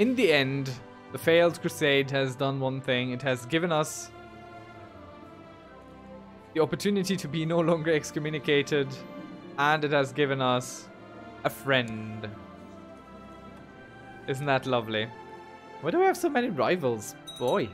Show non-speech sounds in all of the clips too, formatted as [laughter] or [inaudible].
In the end, the failed crusade has done one thing. It has given us the opportunity to be no longer excommunicated, and it has given us a friend. Isn't that lovely? Why do we have so many rivals? Boy.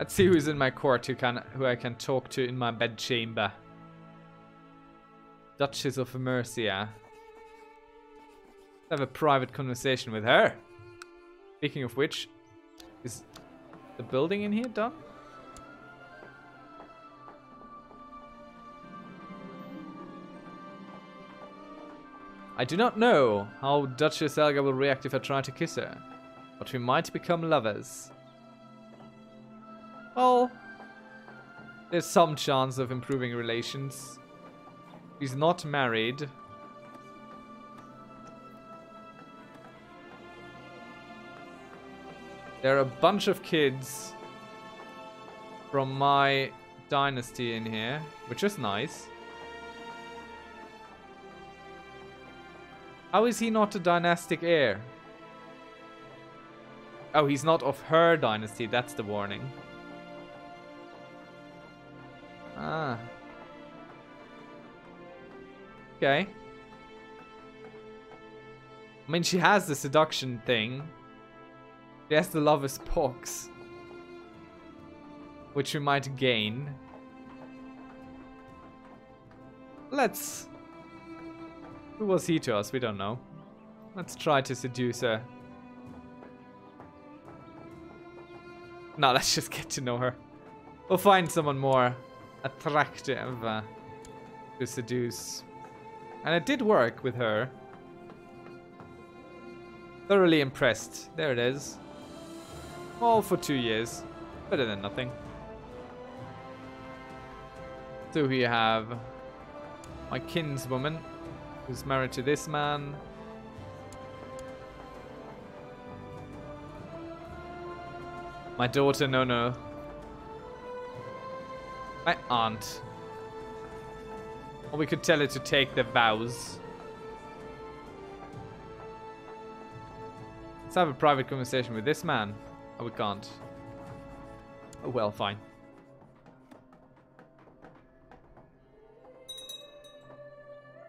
Let's see who's in my court who can who I can talk to in my bedchamber. Duchess of Mercia. Have a private conversation with her. Speaking of which, is the building in here done? I do not know how Duchess Elga will react if I try to kiss her, but we might become lovers. Well, there's some chance of improving relations. He's not married. There are a bunch of kids from my dynasty in here, which is nice. How is he not a dynastic heir? Oh, he's not of her dynasty, that's the warning. Ah. Okay. I mean, she has the seduction thing. She has the lover's pox. Which we might gain. Let's... Who was he to us? We don't know. Let's try to seduce her. No, [laughs] let's just get to know her. We'll find someone more attractive to seduce. And it did work with her. Thoroughly impressed. There it is. All for two years. Better than nothing. So we have my kinswoman, who's married to this man. My daughter, no, no. My aunt. Or we could tell her to take the vows. Let's have a private conversation with this man. Oh, we can't. Oh, well, fine.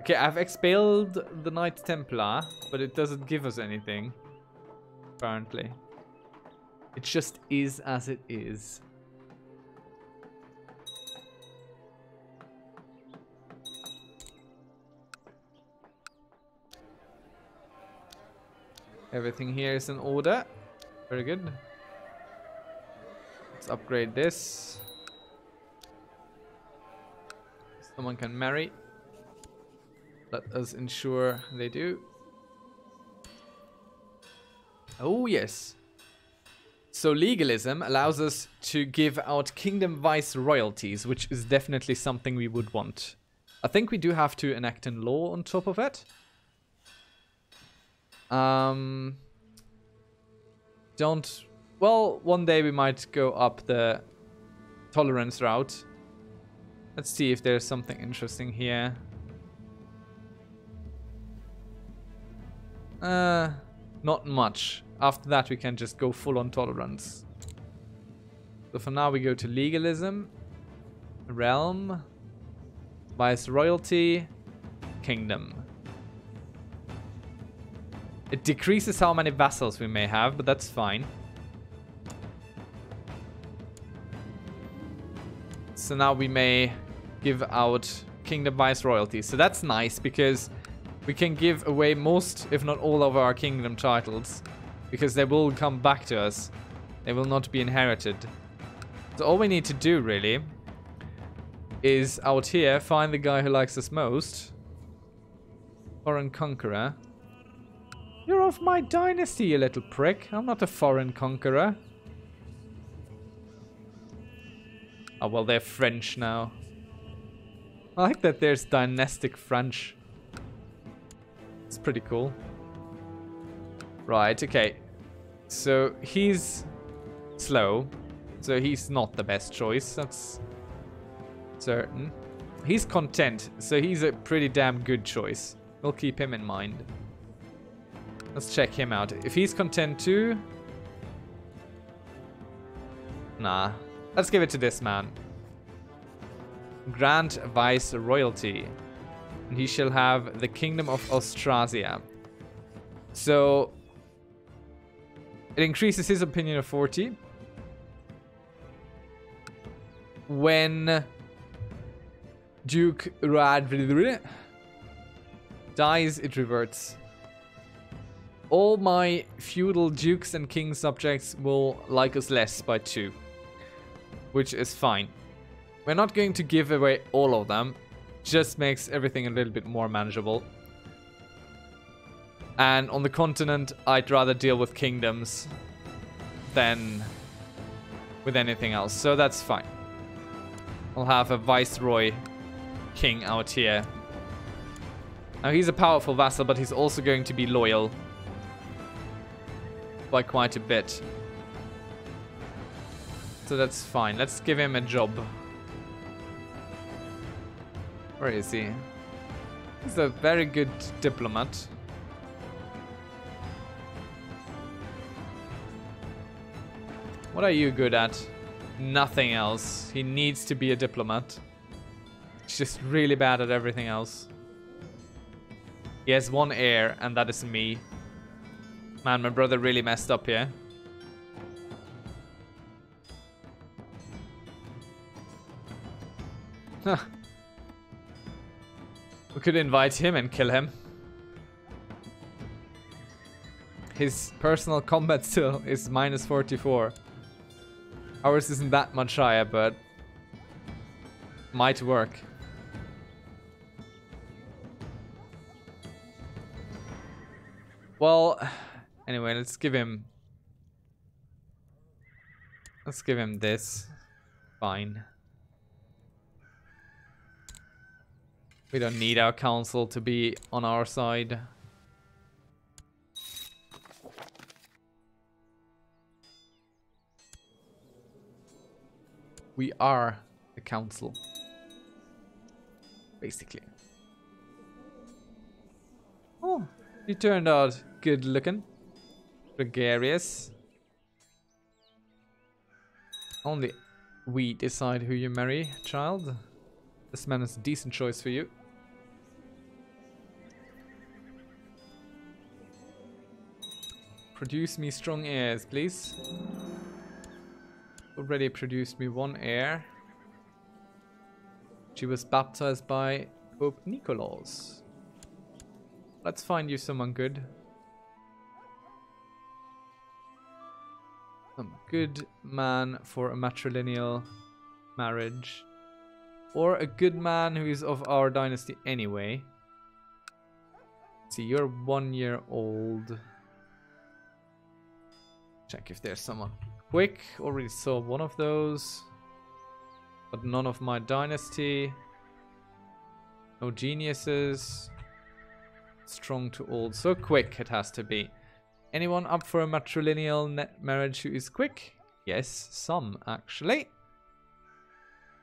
Okay, I've expelled the Knight Templar, but it doesn't give us anything. Apparently. It just is as it is. Everything here is in order. Very good. Let's upgrade this. Someone can marry. Let us ensure they do. Oh, yes. So legalism allows us to give out kingdom vice royalties, which is definitely something we would want. I think we do have to enact in law on top of it. Um, don't... Well, one day we might go up the tolerance route. Let's see if there's something interesting here. Uh, not much. After that, we can just go full on tolerance. So for now, we go to legalism, realm, vice royalty, kingdom. It decreases how many vassals we may have, but that's fine. So now we may give out kingdom vice royalty. So that's nice because we can give away most, if not all of our kingdom titles. Because they will come back to us. They will not be inherited. So all we need to do really is out here find the guy who likes us most. Foreign conqueror. You're of my dynasty, you little prick. I'm not a foreign conqueror. Oh, well, they're French now. I like that there's dynastic French. It's pretty cool. Right, okay. So, he's slow. So, he's not the best choice. That's certain. He's content, so he's a pretty damn good choice. We'll keep him in mind. Let's check him out. If he's content too... Nah. Let's give it to this man. Grant Vice Royalty. And he shall have the Kingdom of Austrasia. So... It increases his opinion of 40. When Duke Rad dies, it reverts. All my feudal dukes and king subjects will like us less by two, which is fine. We're not going to give away all of them, just makes everything a little bit more manageable. And on the continent, I'd rather deal with kingdoms than with anything else, so that's fine. I'll have a viceroy king out here. Now he's a powerful vassal, but he's also going to be loyal. By quite a bit. So that's fine. Let's give him a job. Where is he? He's a very good diplomat. What are you good at? Nothing else. He needs to be a diplomat. He's just really bad at everything else. He has one heir, and that is me. Man, my brother really messed up here. Huh. We could invite him and kill him. His personal combat [laughs] skill is minus 44. Ours isn't that much higher, but might work. Well, anyway, let's give him... Let's give him this. Fine. We don't need our council to be on our side. We are the council. Basically. Oh, you turned out good looking. Gregarious. Only we decide who you marry, child. This man is a decent choice for you. Produce me strong heirs, please. Already produced me one heir. She was baptized by Pope Nikolaus. Let's find you someone good. Some good man for a matrilineal marriage. Or a good man who is of our dynasty anyway. See, you're one year old. Check if there's someone quick. Already saw one of those. But none of my dynasty. No geniuses. Strong to old. So quick it has to be. Anyone up for a matrilineal net marriage who is quick? Yes, some actually.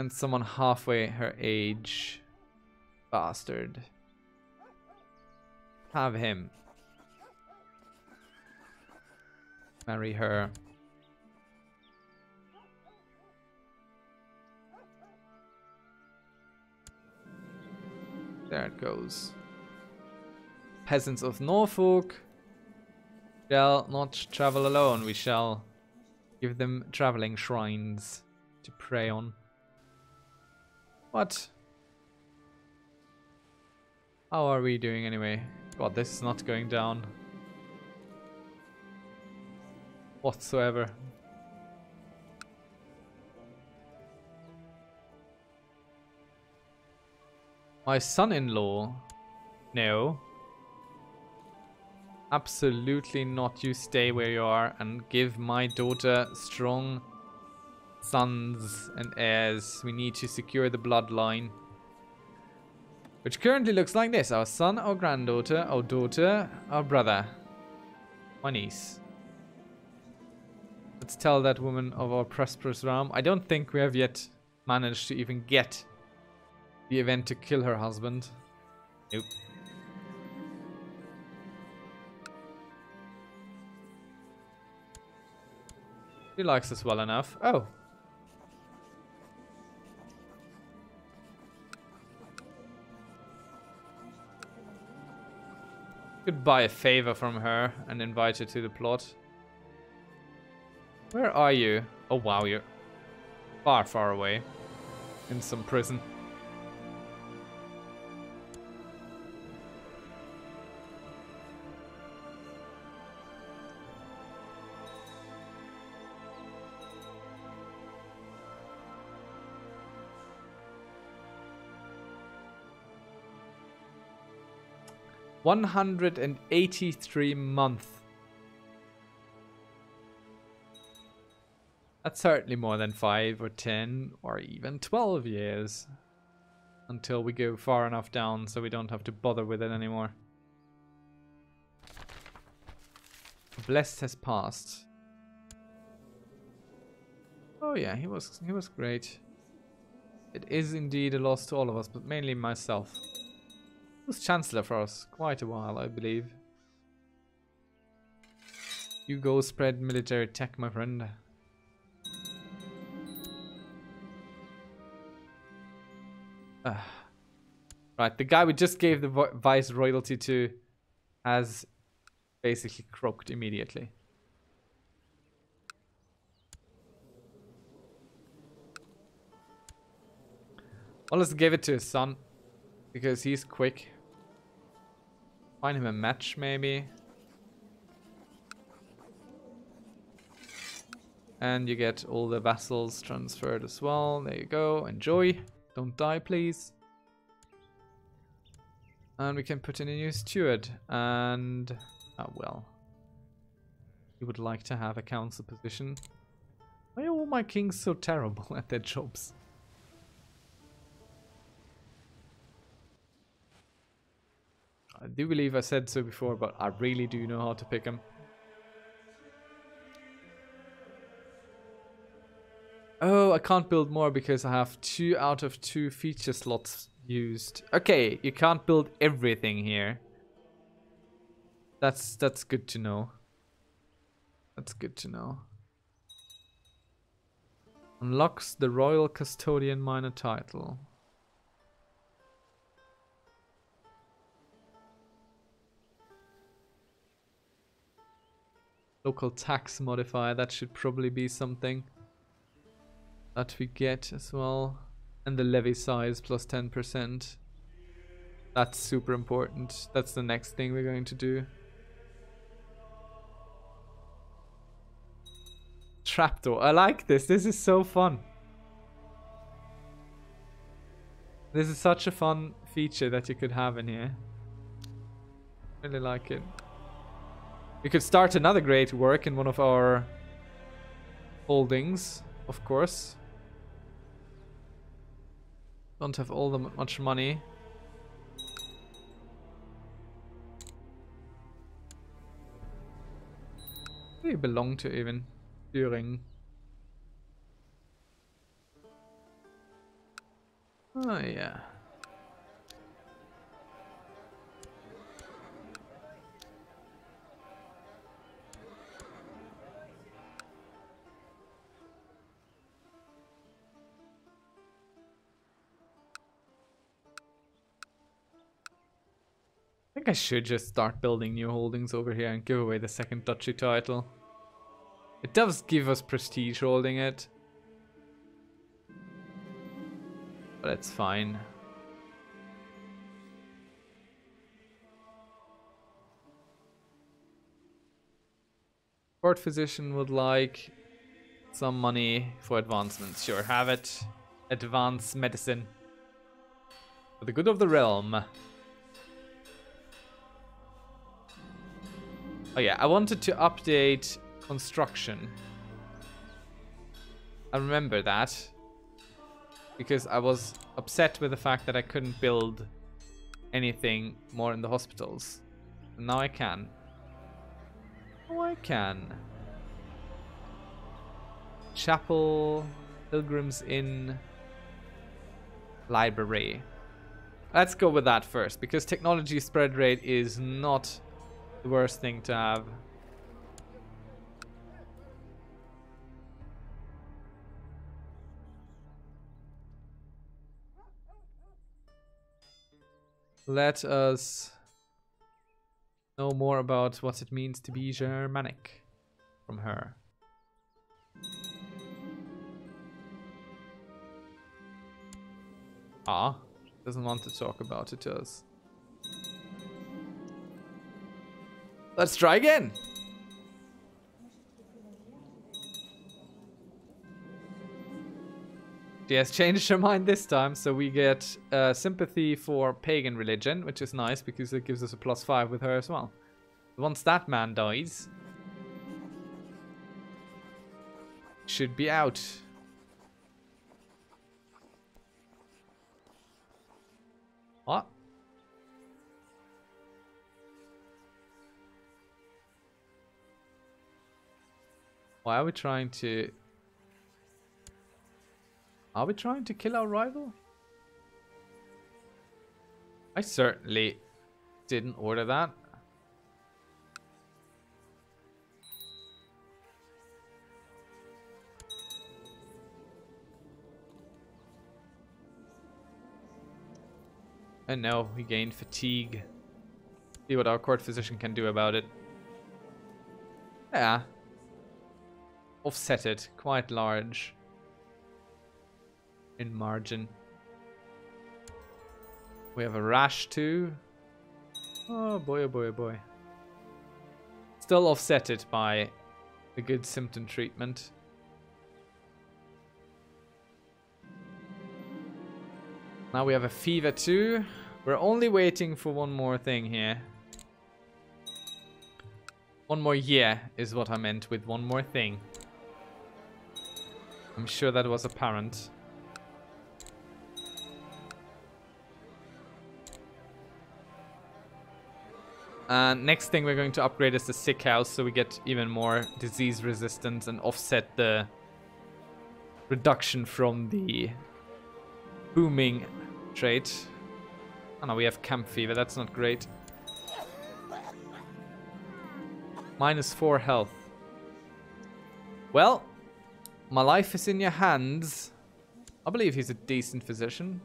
And someone halfway her age. Bastard. Have him. Marry her. There it goes. Peasants of Norfolk shall not travel alone. We shall give them traveling shrines to pray on. What? How are we doing anyway? God, this is not going down. Whatsoever. My son-in-law? No. Absolutely not. You stay where you are and give my daughter strong sons and heirs. We need to secure the bloodline. Which currently looks like this. Our son, our granddaughter, our daughter, our brother. My niece. Let's tell that woman of our prosperous realm. I don't think we have yet managed to even get the event to kill her husband. Nope. He likes us well enough. Oh. Could buy a favor from her and invite her to the plot. Where are you? Oh wow, you're far, far away. In some prison. One hundred and eighty-three month That's certainly more than 5 or 10 or even 12 years. Until we go far enough down so we don't have to bother with it anymore. Blessed has passed. Oh yeah, he was he was great. It is indeed a loss to all of us, but mainly myself. Was Chancellor for us quite a while, I believe. You go spread military tech, my friend. Uh, right, the guy we just gave the vice royalty to has basically croaked immediately. Well, let's give it to his son. Because he's quick. Find him a match, maybe. And you get all the vassals transferred as well. There you go. Enjoy. Don't die, please. And we can put in a new steward. And, oh well. He would like to have a council position. Why are all my kings so terrible [laughs] at their jobs? I do believe I said so before, but I really do know how to pick them. Oh, I can't build more because I have two out of two feature slots used. Okay, you can't build everything here. That's that's good to know. That's good to know. Unlocks the Royal Custodian minor title. Local tax modifier, that should probably be something that we get as well. And the levy size plus 10%. That's super important. That's the next thing we're going to do. Trapdoor. I like this. This is so fun. This is such a fun feature that you could have in here. Really like it. We could start another great work in one of our holdings, of course. Don't have all the much money. Who do you belong to even? Düring. Oh yeah. Think I should just start building new holdings over here and give away the second duchy title. It does give us prestige holding it. But it's fine. Court physician would like some money for advancements. Sure, have it. Advance medicine. For the good of the realm. Oh yeah, I wanted to update construction. I remember that. Because I was upset with the fact that I couldn't build anything more in the hospitals. And now I can. Oh, I can. Chapel, Pilgrims Inn, Library. Let's go with that first, because technology spread rate is not the worst thing to have. Let us know more about what it means to be Germanic from her. Ah, doesn't want to talk about it to us. Let's try again. She has changed her mind this time, so we get uh, sympathy for pagan religion, which is nice because it gives us a plus five with her as well. Once that man dies, should be out. What? Why are we trying to... Are we trying to kill our rival? I certainly didn't order that. And no, we gained fatigue. See what our court physician can do about it. Yeah. Offset it, quite large. In margin. We have a rash too. Oh boy, oh boy, oh boy. Still offset it by a good symptom treatment. Now we have a fever too. We're only waiting for one more thing here. One more year is what I meant with one more thing. I'm sure that was apparent. And next thing we're going to upgrade is the sick house so we get even more disease resistance and offset the reduction from the booming trait. Oh no, we have camp fever. That's not great. Minus 4 health. Well, my life is in your hands. I believe he's a decent physician.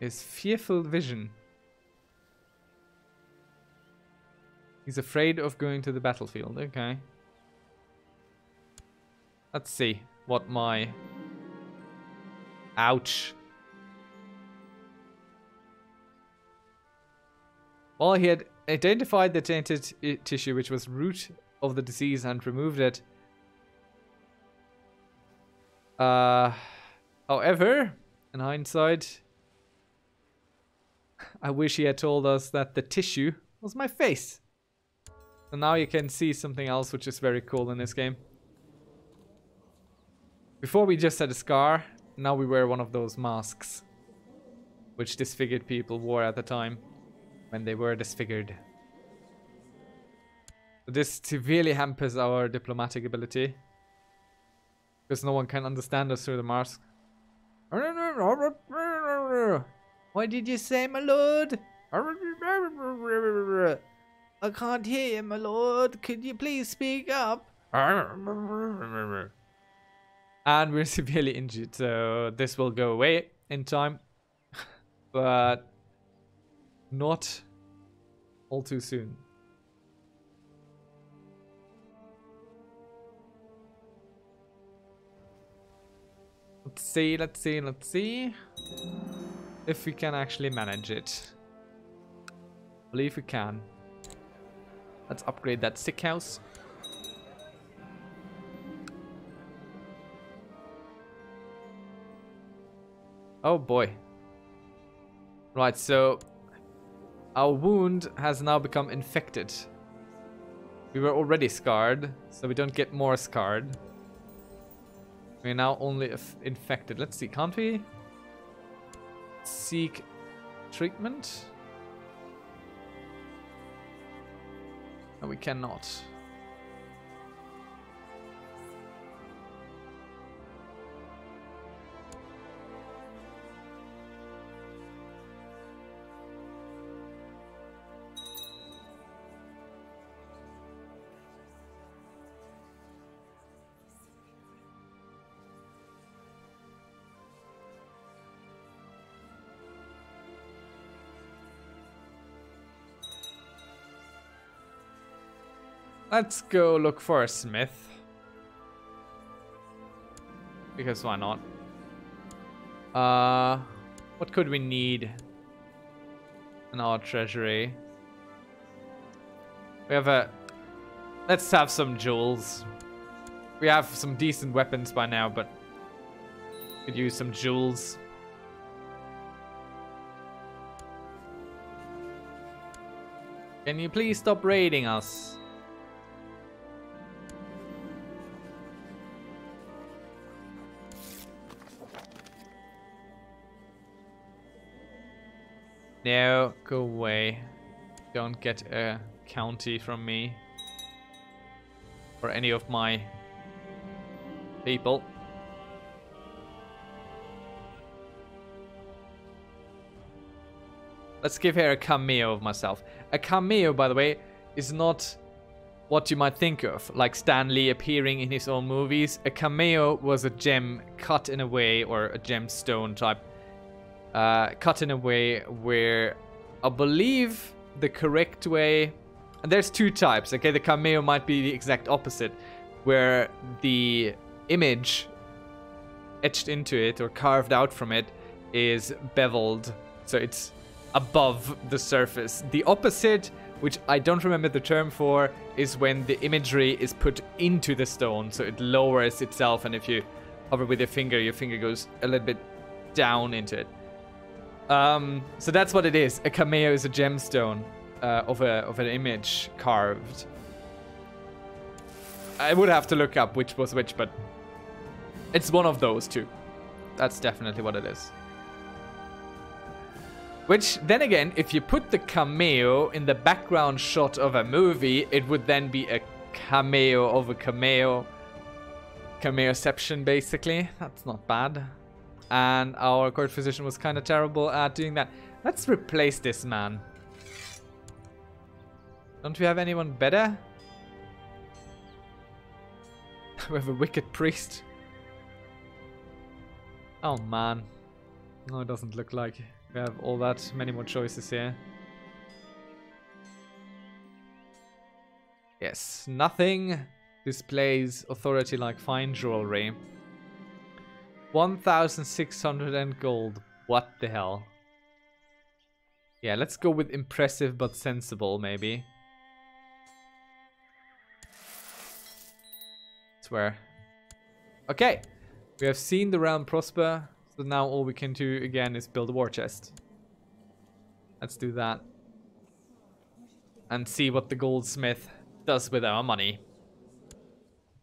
His fearful vision. He's afraid of going to the battlefield. Okay. Let's see what my Ouch. Well, he had identified the tainted tissue, which was root of the disease, and removed it. Uh, however, in hindsight, I wish he had told us that the tissue was my face. So now you can see something else which is very cool in this game. Before we just had a scar, now we wear one of those masks. Which disfigured people wore at the time. When they were disfigured. This severely hampers our diplomatic ability. Because no one can understand us through the mask. What did you say, my lord? I can't hear you, my lord. Could you please speak up? and we're [laughs] severely injured so this will go away in time [laughs] but not all too soon let's see let's see let's see if we can actually manage it believe we can let's upgrade that sick house Oh boy. Right, so our wound has now become infected. We were already scarred, so we don't get more scarred. We're now only infected. Let's see, can't we seek treatment? No, we cannot. Let's go look for a smith. Because why not? Uh, what could we need in our treasury? We have a... Let's have some jewels. We have some decent weapons by now, but... Could use some jewels. Can you please stop raiding us? No, go away. Don't get a county from me. Or any of my people. Let's give her a cameo of myself. A cameo, by the way, is not what you might think of, like Stan Lee appearing in his own movies. A cameo was a gem cut in a way, or a gemstone type, uh, cut in a way where I believe the correct way. And there's two types, okay? The cameo might be the exact opposite, where the image etched into it or carved out from it is beveled. So it's above the surface. The opposite, which I don't remember the term for, is when the imagery is put into the stone, so it lowers itself, and if you hover with your finger, your finger goes a little bit down into it. Um, so that's what it is. A cameo is a gemstone uh, of a of an image carved. I would have to look up which was which, but it's one of those two. That's definitely what it is. Which, then again, if you put the cameo in the background shot of a movie, it would then be a cameo of a cameo. Cameoception, basically. That's not bad. And our court physician was kind of terrible at doing that. Let's replace this man. Don't we have anyone better? [laughs] we have a wicked priest. Oh man. No, it doesn't look like we have all that many more choices here. Yes, nothing displays authority like fine jewelry. 1,600 and gold. What the hell? Yeah, let's go with impressive but sensible, maybe. Swear. Okay, we have seen the realm prosper. So now all we can do again is build a war chest. Let's do that. And see what the goldsmith does with our money.